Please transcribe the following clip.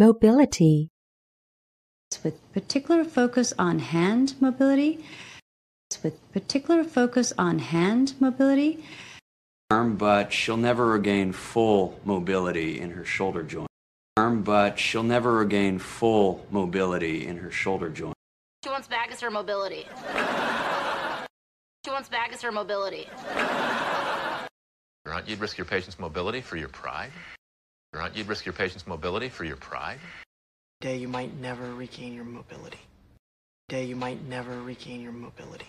mobility, with particular focus on hand mobility, with particular focus on hand mobility, arm, but she'll never regain full mobility in her shoulder joint. Arm, but she'll never regain full mobility in her shoulder joint. She wants back is her mobility. She wants back is her mobility. Right? You'd risk your patient's mobility for your pride. You'd risk your patient's mobility for your pride. Day you might never regain your mobility. Day you might never regain your mobility.